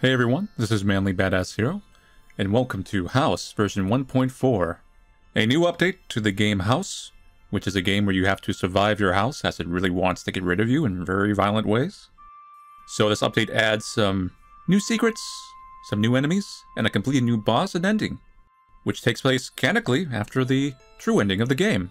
Hey everyone, this is Manly Badass Hero, and welcome to House version 1.4. A new update to the game House, which is a game where you have to survive your house as it really wants to get rid of you in very violent ways. So this update adds some new secrets, some new enemies, and a completely new boss and ending, which takes place canonically after the true ending of the game.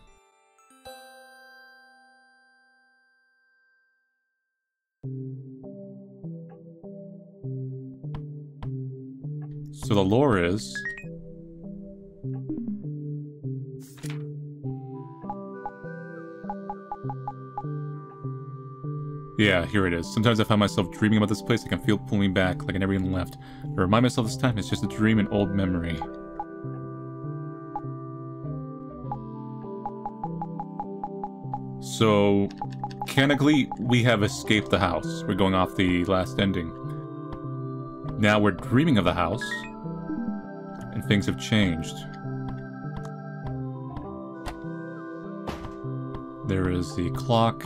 So the lore is... Yeah, here it is. Sometimes I find myself dreaming about this place, I can feel pulling back, like I never even left. I remind myself this time it's just a dream and old memory. So, canonically, we have escaped the house. We're going off the last ending. Now we're dreaming of the house, and things have changed. There is the clock,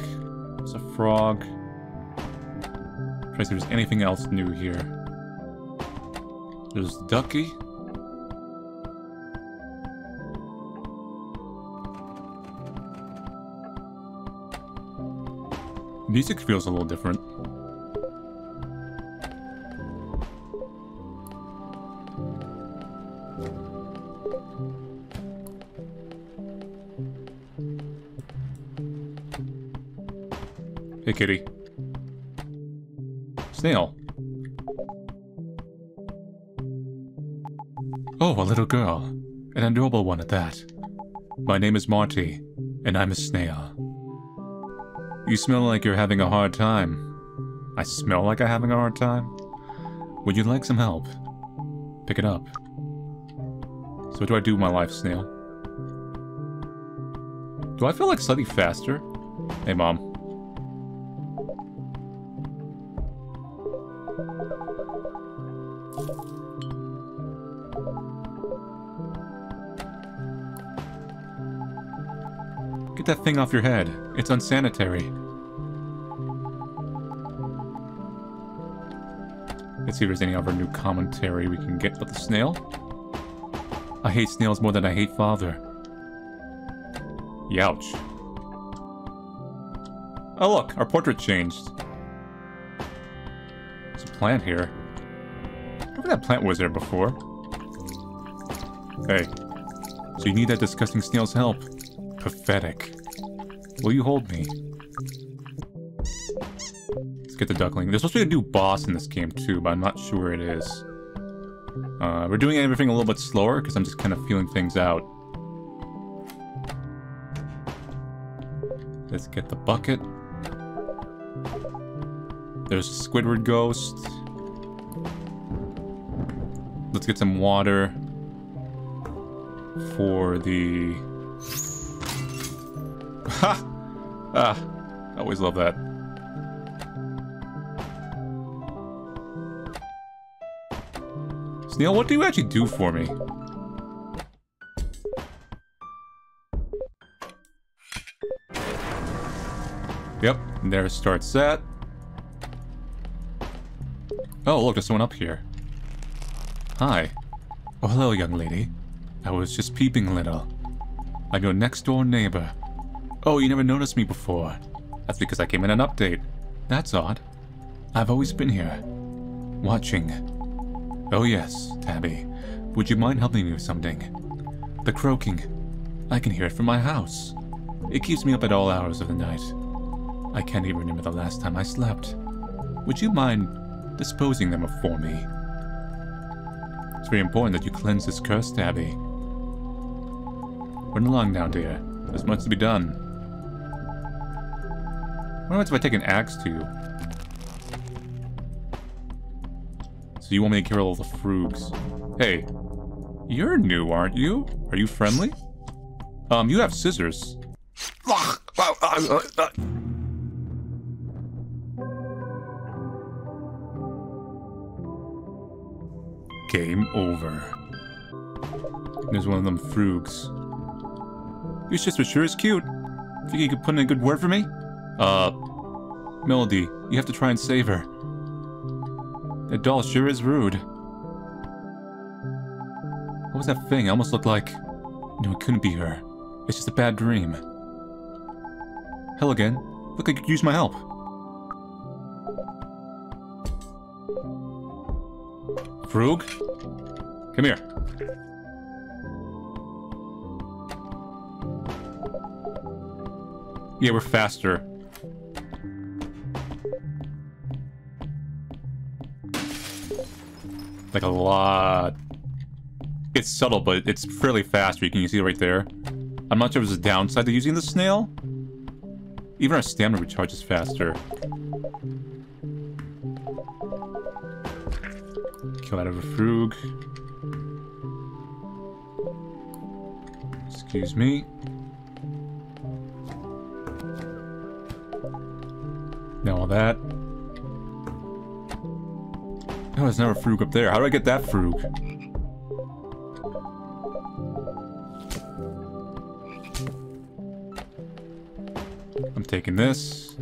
there's a frog. Try to see if there's anything else new here. There's Ducky. Music feels a little different. Kitty. Snail. Oh, a little girl. An adorable one at that. My name is Marty, and I'm a snail. You smell like you're having a hard time. I smell like I'm having a hard time? Would you like some help? Pick it up. So what do I do with my life, snail? Do I feel like slightly faster? Hey, Mom. Get that thing off your head. It's unsanitary. Let's see if there's any other new commentary we can get with the snail. I hate snails more than I hate father. Youch. Oh look, our portrait changed. There's a plant here. Remember that plant was there before? Hey. So you need that disgusting snail's help. Pathetic. Will you hold me? Let's get the duckling. There's supposed to be a new boss in this game too, but I'm not sure it is. Uh, we're doing everything a little bit slower because I'm just kind of feeling things out. Let's get the bucket. There's a Squidward ghost. Let's get some water for the... Ha! ah, I always love that. Snail, what do you actually do for me? Yep, there starts that. Oh, look, there's someone up here. Hi. Oh, hello, young lady. I was just peeping a little. I'm your next door neighbor. Oh, you never noticed me before. That's because I came in an update. That's odd. I've always been here. Watching. Oh yes, Tabby. Would you mind helping me with something? The croaking. I can hear it from my house. It keeps me up at all hours of the night. I can't even remember the last time I slept. Would you mind disposing them for me? It's very important that you cleanse this curse, Tabby. Run along now, dear. There's much to be done. What happens if I take an axe to you? So you want me to kill all the frugs? Hey, you're new, aren't you? Are you friendly? Um, you have scissors. Game over. There's one of them frugs. just as sure as cute. Think you could put in a good word for me? Uh, Melody, you have to try and save her. That doll sure is rude. What was that thing? It almost looked like... No, it couldn't be her. It's just a bad dream. Hell again. Look, I could use my help. Frug? Come here. Yeah, we're faster. Like a lot. It's subtle, but it's fairly fast. You can see it right there. I'm not sure if there's a downside to using the snail. Even our stamina recharges faster. Kill out of a frug. Excuse me. Now all that. Oh, there's another frug up there. How do I get that frug? I'm taking this.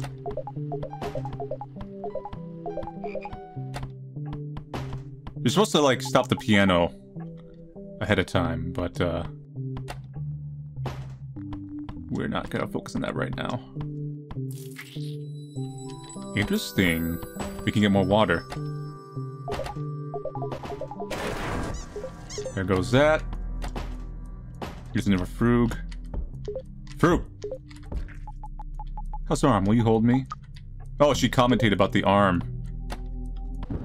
You're supposed to, like, stop the piano ahead of time, but, uh... We're not gonna focus on that right now. Interesting. We can get more water. There goes that. Here's another frug. Frug! How's the arm? Will you hold me? Oh, she commented about the arm.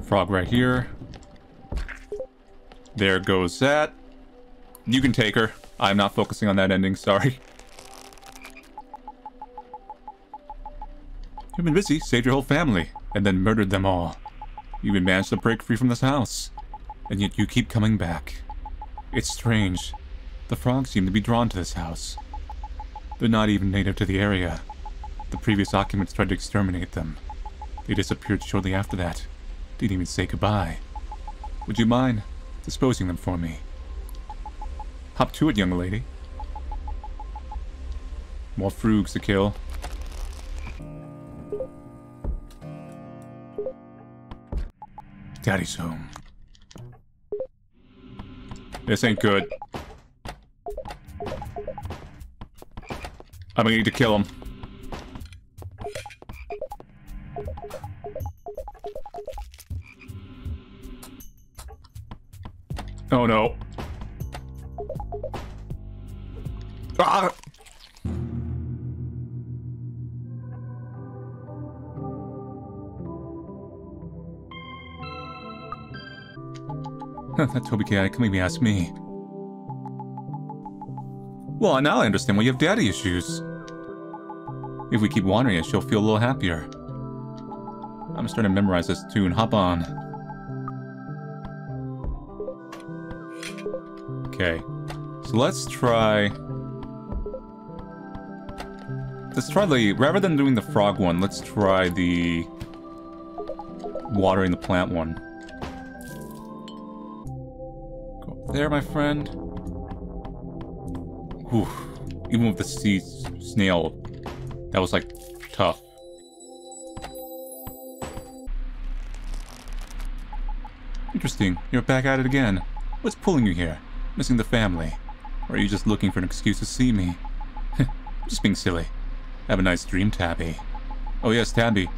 Frog right here. There goes that. You can take her. I'm not focusing on that ending, sorry. You've been busy, saved your whole family, and then murdered them all. You even managed to break free from this house. And yet you keep coming back. It's strange. The frogs seem to be drawn to this house. They're not even native to the area. The previous occupants tried to exterminate them. They disappeared shortly after that. Didn't even say goodbye. Would you mind disposing them for me? Hop to it, young lady. More frugs to kill. Daddy's home. This ain't good. I'm gonna need to kill him. That Toby cat can maybe ask me. Well, now I understand why you have daddy issues. If we keep wandering it, she'll feel a little happier. I'm starting to memorize this tune. Hop on. Okay. So let's try... Let's try the... Rather than doing the frog one, let's try the... Watering the plant one. There, my friend. Whew. Even with the sea snail, that was like tough. Interesting. You're back at it again. What's pulling you here? Missing the family? Or are you just looking for an excuse to see me? just being silly. Have a nice dream, Tabby. Oh yes, Tabby. Do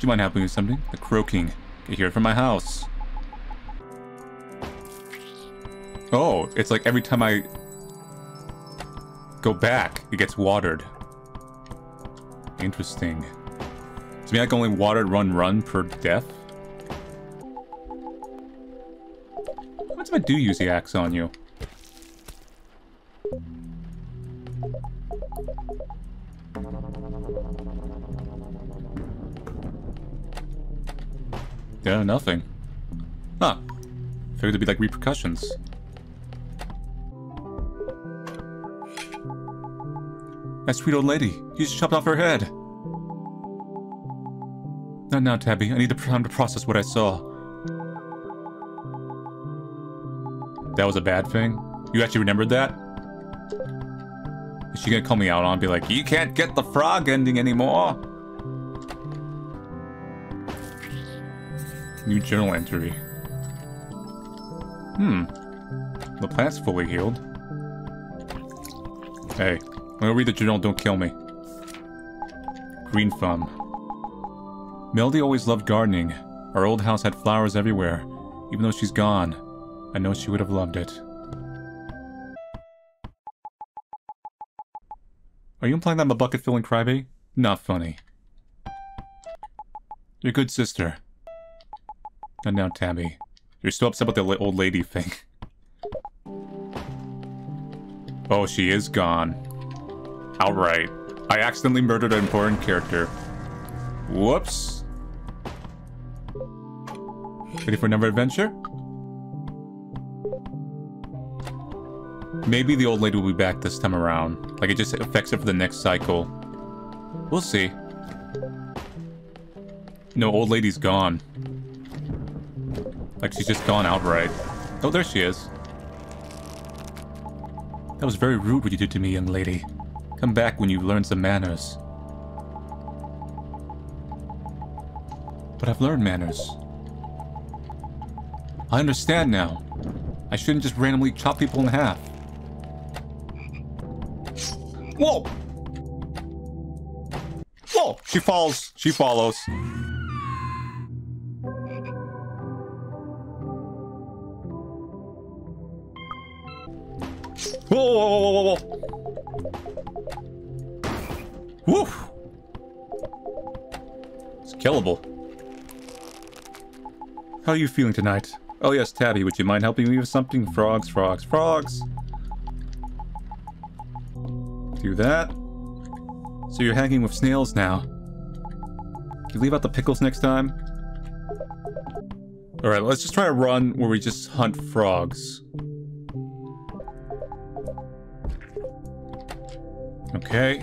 you mind helping me with something? The croaking. Get here from my house. Oh, it's like every time I go back, it gets watered. Interesting. To me, I can only water run run per death? What if I do use the axe on you? Yeah, nothing. Huh. Figured there'd be like repercussions. That sweet old lady. You just chopped off her head. Not now, Tabby. I need the time to process what I saw. That was a bad thing? You actually remembered that? Is she gonna call me out on be like, you can't get the frog ending anymore? New journal entry. Hmm. The plant's fully healed. Hey, gonna read the journal, don't kill me. Green thumb. Melody always loved gardening. Our old house had flowers everywhere. Even though she's gone, I know she would have loved it. Are you implying that I'm a bucket-filling crybaby? Not funny. You're a good sister. And now, Tabby. You're still upset about the old lady thing. Oh, she is gone. Outright. I accidentally murdered an important character. Whoops. Ready for another adventure? Maybe the old lady will be back this time around. Like, it just affects it for the next cycle. We'll see. No, old lady's gone. Like, she's just gone outright. Oh, there she is. That was very rude what you did to me, young lady. Come back when you learn some manners. But I've learned manners. I understand now. I shouldn't just randomly chop people in half. Whoa! Whoa! She falls. She follows. How are you feeling tonight? Oh yes, Tabby, would you mind helping me with something? Frogs, frogs, frogs. Do that. So you're hanging with snails now. Can you leave out the pickles next time? Alright, let's just try a run where we just hunt frogs. Okay.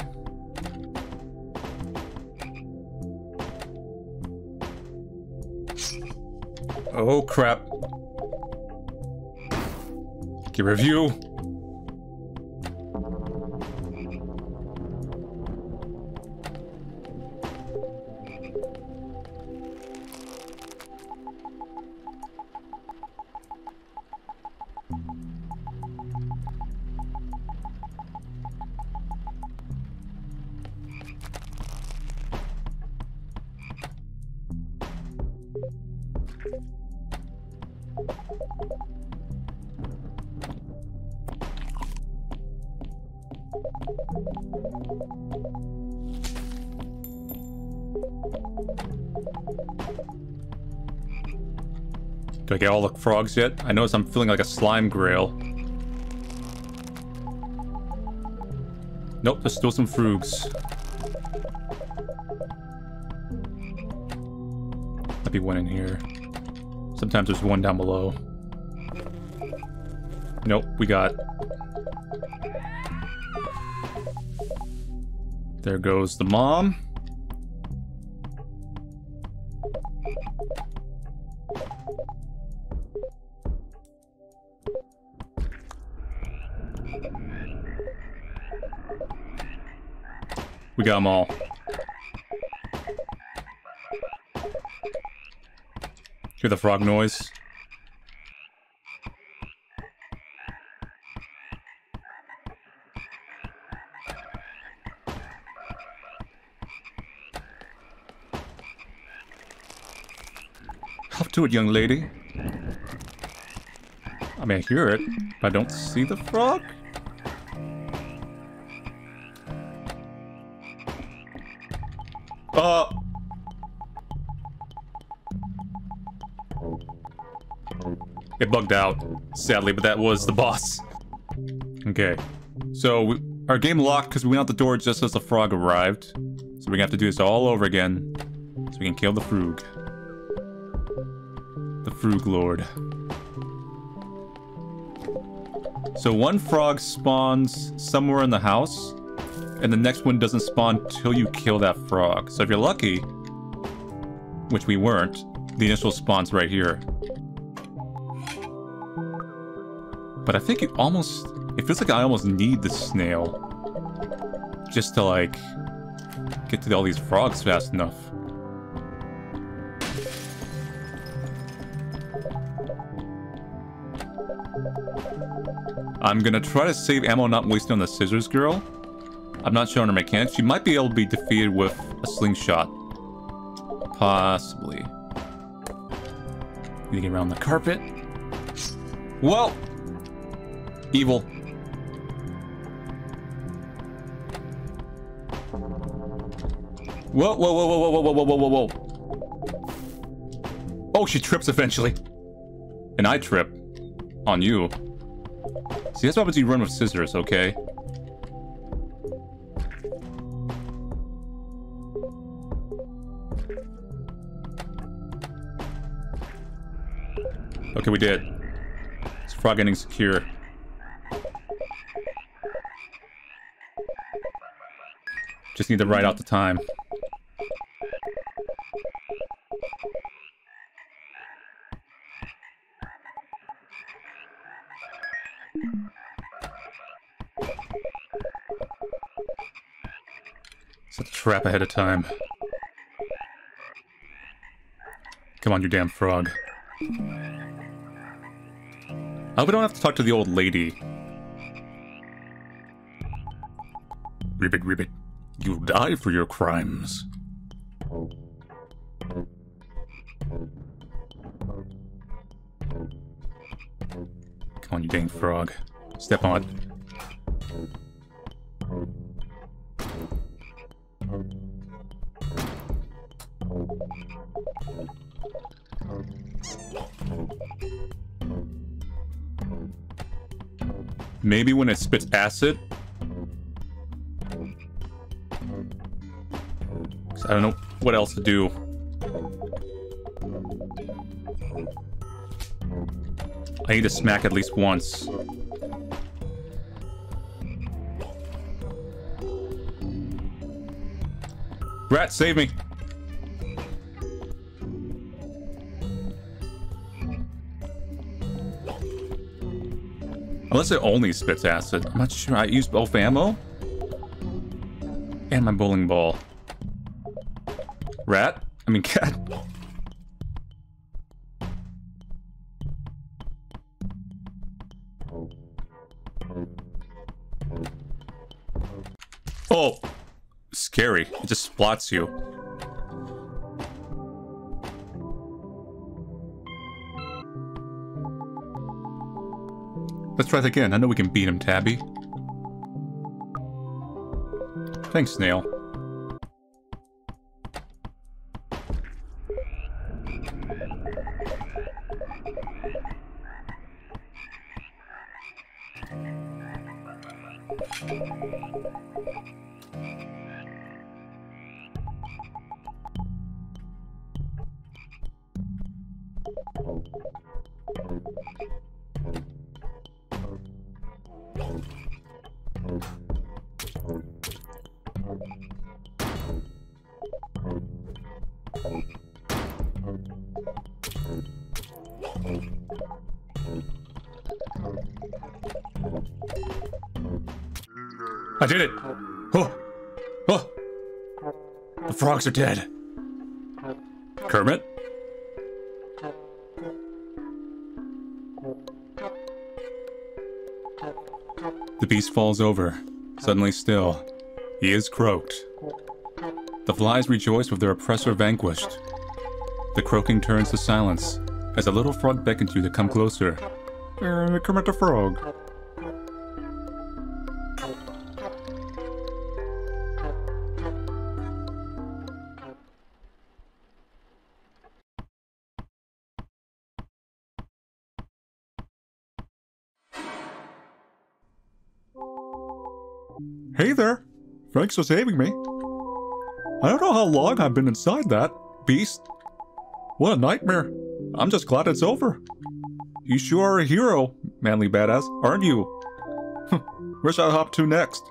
Oh crap. Get review. I get all the frogs yet? I notice I'm feeling like a slime grail. Nope, there's still some frogs. Might be one in here. Sometimes there's one down below. Nope, we got... There goes the mom. Them all. Hear the frog noise? Up to it, young lady. I I hear it, but I don't see the frog. It bugged out, sadly, but that was the boss. Okay. So, we, our game locked because we went out the door just as the frog arrived. So we're gonna have to do this all over again. So we can kill the frog. The frog lord. So one frog spawns somewhere in the house, and the next one doesn't spawn till you kill that frog. So if you're lucky, which we weren't, the initial spawn's right here. But I think it almost... It feels like I almost need the snail. Just to, like, get to all these frogs fast enough. I'm gonna try to save ammo not wasted on the scissors girl. I'm not on her mechanics. She might be able to be defeated with a slingshot. Possibly. Need to get around the carpet. Whoa! Evil. Whoa, whoa, whoa, whoa, whoa, whoa, whoa, whoa, whoa, whoa. Oh, she trips eventually. And I trip. On you. See, that's what happens you run with scissors, okay? Okay, we did. It's frog getting secure. Just need to write out the time. Set the trap ahead of time. Come on, you damn frog. I hope we don't have to talk to the old lady. Ribbit, ribbit. You'll die for your crimes. Come on, you dang frog. Step on it. Maybe when it spits acid? I don't know what else to do. I need to smack at least once. Rat, save me! Unless it only spits acid. I'm not sure. I used both ammo. And my bowling ball. Rat? I mean cat. Oh! Scary. It just splots you. Let's try it again. I know we can beat him, Tabby. Thanks, Snail. I did it! Oh! Oh! The frogs are dead. Beast falls over, suddenly still. He is croaked. The flies rejoice with their oppressor vanquished. The croaking turns to silence as a little frog beckons you to come closer. Uh, Kermit the Frog. Hey there. Thanks for saving me. I don't know how long I've been inside that beast. What a nightmare. I'm just glad it's over. You sure are a hero, manly badass, aren't you? Where should I hop to next?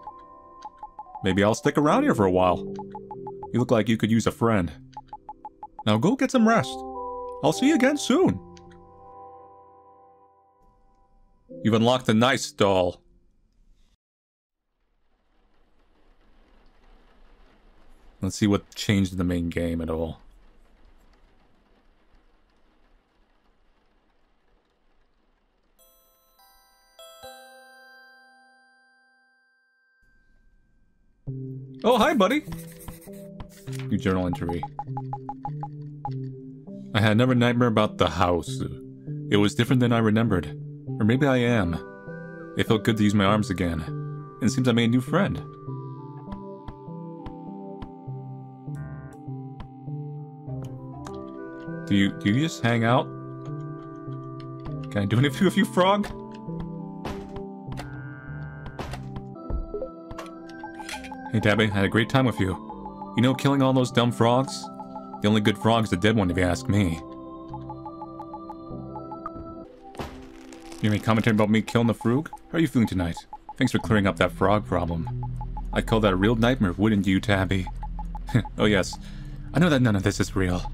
Maybe I'll stick around here for a while. You look like you could use a friend. Now go get some rest. I'll see you again soon. You've unlocked a nice doll. Let's see what changed in the main game at all. Oh, hi, buddy! New journal entry. I had another nightmare about the house. It was different than I remembered. Or maybe I am. It felt good to use my arms again. And it seems I made a new friend. Do you do you just hang out? Can I do anything with you, frog? Hey, Tabby, I had a great time with you. You know, killing all those dumb frogs? The only good frog is the dead one, if you ask me. You any commentary about me killing the frog? How are you feeling tonight? Thanks for clearing up that frog problem. I'd call that a real nightmare, wouldn't you, Tabby? oh yes, I know that none of this is real.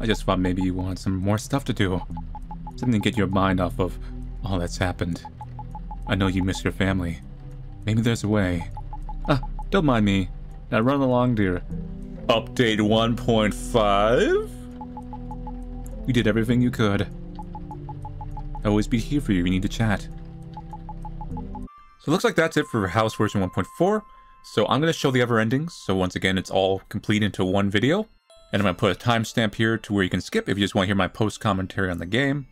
I just thought maybe you wanted some more stuff to do. Something to get your mind off of all that's happened. I know you miss your family. Maybe there's a way. Ah, don't mind me. Now run along, dear. Update 1.5? You did everything you could. I'll always be here for you if you need to chat. So it looks like that's it for House version 1.4. So I'm going to show the other endings. So once again, it's all complete into one video. And I'm going to put a timestamp here to where you can skip if you just want to hear my post commentary on the game.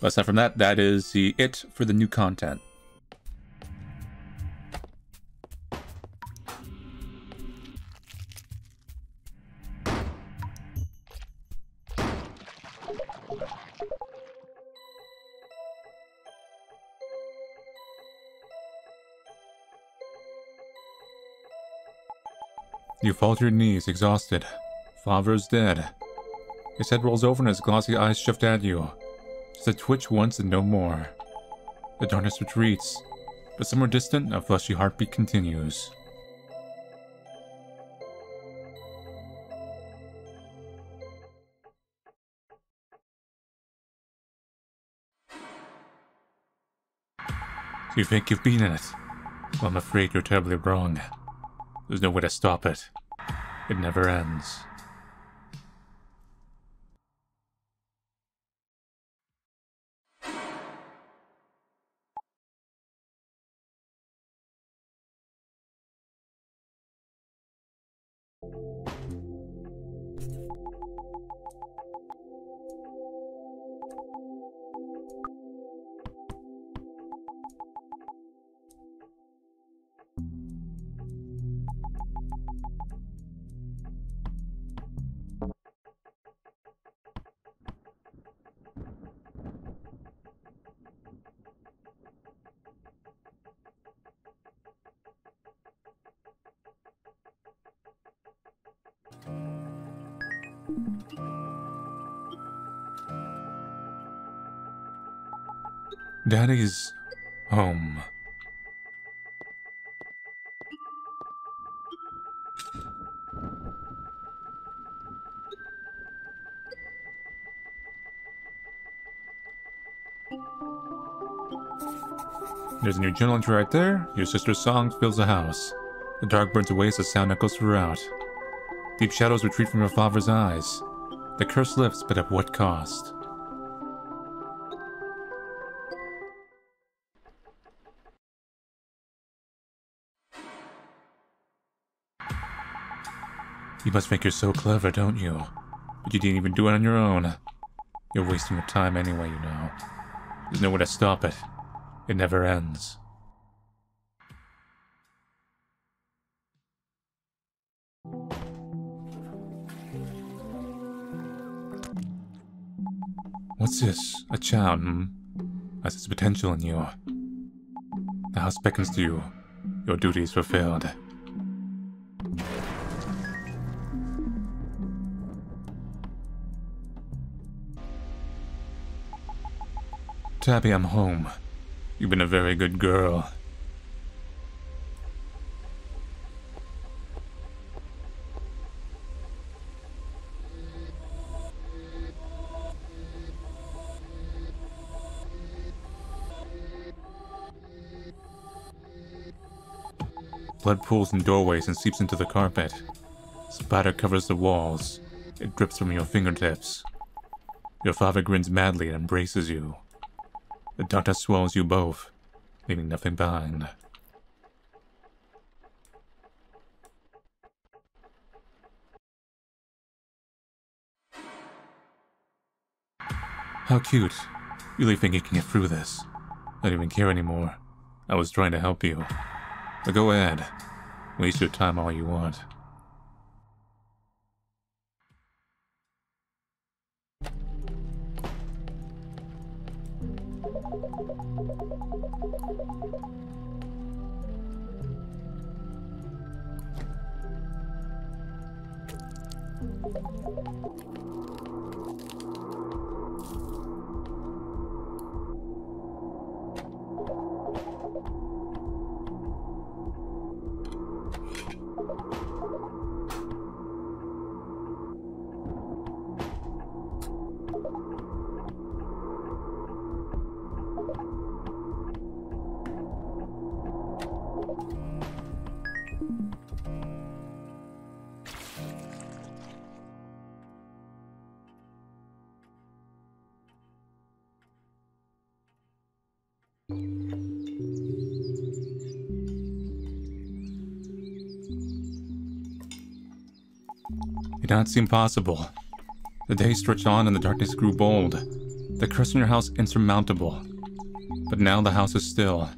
But aside from that, that is the it for the new content. You fall to your knees, exhausted. Father is dead. His head rolls over and his glossy eyes shift at you. Just a twitch once and no more. The darkness retreats, but somewhere distant, a fleshy heartbeat continues. You think you've been in it? Well, I'm afraid you're terribly wrong. There's no way to stop it. It never ends. Daddy's home. Um, There's a new journal entry right there. Your sister's song fills the house. The dark burns away as the sound echoes throughout. Deep shadows retreat from your father's eyes. The curse lifts, but at what cost? You must think you're so clever, don't you? But you didn't even do it on your own. You're wasting your time anyway, you know. There's no way to stop it. It never ends. What's this? A child, hmm? Has its potential in you. The house beckons to you. Your duty is fulfilled. Tabby, I'm home. You've been a very good girl. Blood pools in doorways and seeps into the carpet. Spatter covers the walls. It drips from your fingertips. Your father grins madly and embraces you. The doctor swallows you both, leaving nothing behind. How cute. Really think you can get through this. I don't even care anymore. I was trying to help you. But go ahead. Waste your time all you want. It did not seem possible. The day stretched on and the darkness grew bold. The curse in your house insurmountable. But now the house is still.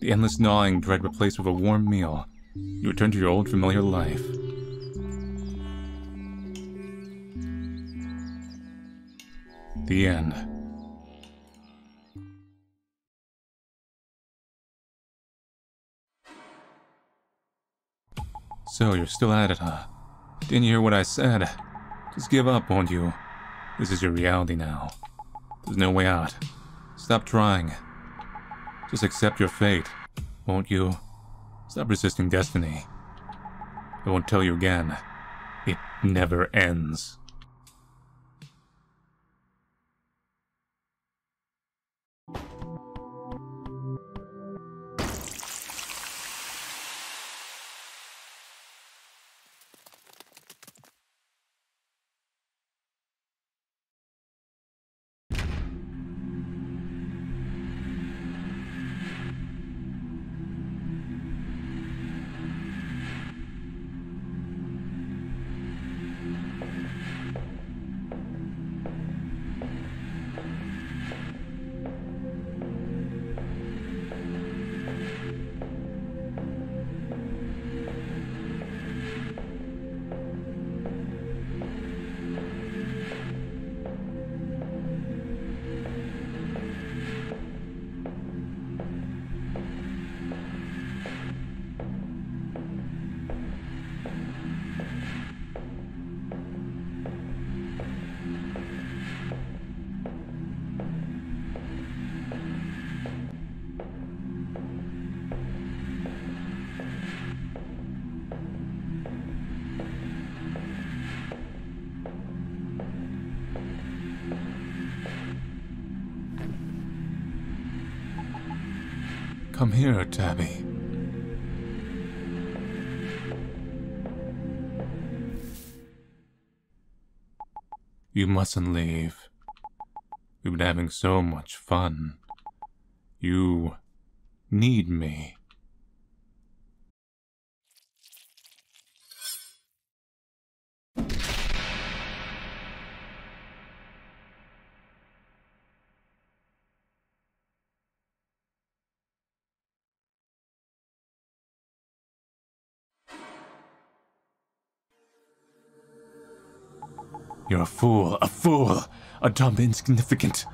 The endless gnawing dread replaced with a warm meal. You return to your old familiar life. The end. So you're still at it, huh? Didn't hear what I said? Just give up, won't you? This is your reality now. There's no way out. Stop trying. Just accept your fate, won't you? Stop resisting destiny. I won't tell you again. It never ends. Come here, Tabby. You mustn't leave. We've been having so much fun. You need me. You're a fool, a fool, a dumb insignificant.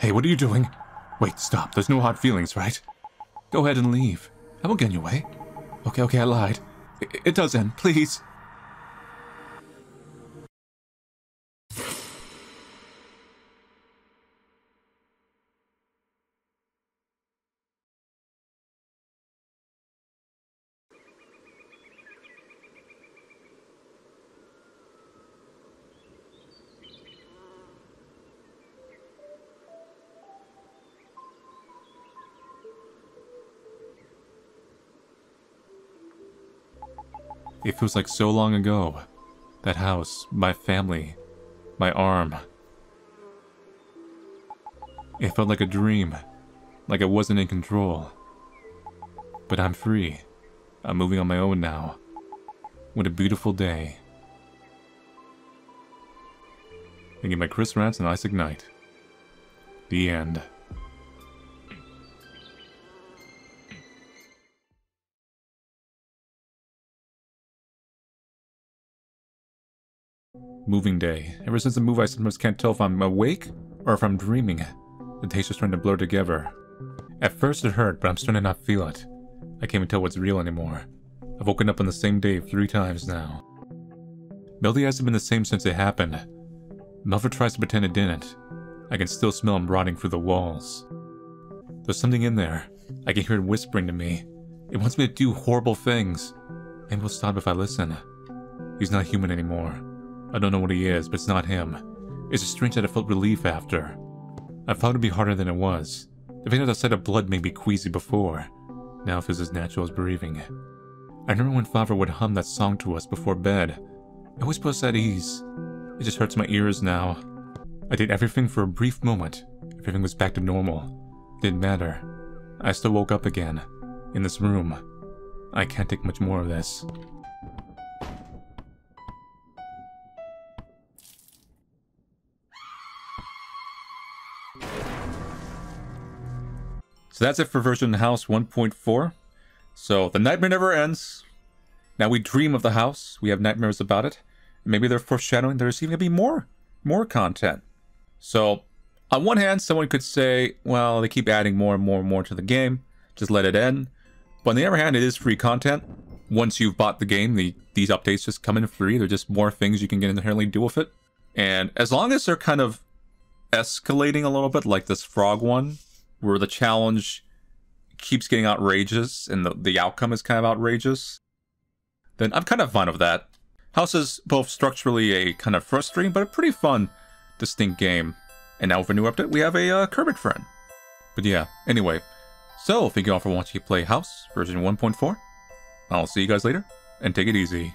Hey, what are you doing? Wait, stop. There's no hard feelings, right? Go ahead and leave. I won't get in your way. Okay, okay, I lied. It, it does end, please. It feels like so long ago. That house, my family, my arm. It felt like a dream, like I wasn't in control. But I'm free. I'm moving on my own now. What a beautiful day. Thinking my Chris Rats and Isaac Knight. The end. Moving day. Ever since the move, I sometimes can't tell if I'm awake or if I'm dreaming. The days are starting to blur together. At first it hurt, but I'm starting to not feel it. I can't even tell what's real anymore. I've woken up on the same day three times now. Melody hasn't been the same since it happened. Melva tries to pretend it didn't. I can still smell him rotting through the walls. There's something in there. I can hear it whispering to me. It wants me to do horrible things. Maybe we'll stop if I listen. He's not human anymore. I don't know what he is, but it's not him. It's a strange that I felt relief after. I thought it'd be harder than it was. The the sight of blood made me queasy before. Now it feels as natural as breathing. I remember when father would hum that song to us before bed. It always put us at ease. It just hurts my ears now. I did everything for a brief moment. Everything was back to normal. Didn't matter. I still woke up again. In this room. I can't take much more of this. So that's it for version house 1.4. So the nightmare never ends. Now we dream of the house. We have nightmares about it. Maybe they're foreshadowing there's even gonna be more, more content. So on one hand, someone could say, well, they keep adding more and more and more to the game. Just let it end. But on the other hand, it is free content. Once you've bought the game, the these updates just come in free. They're just more things you can get inherently do with it. And as long as they're kind of escalating a little bit, like this frog one, where the challenge keeps getting outrageous and the, the outcome is kind of outrageous, then I'm kind of fine with that. House is both structurally a kind of frustrating, but a pretty fun, distinct game. And now with a new update, we have a uh, Kermit friend. But yeah, anyway. So, thank you all for watching play House, version 1.4. I'll see you guys later, and take it easy.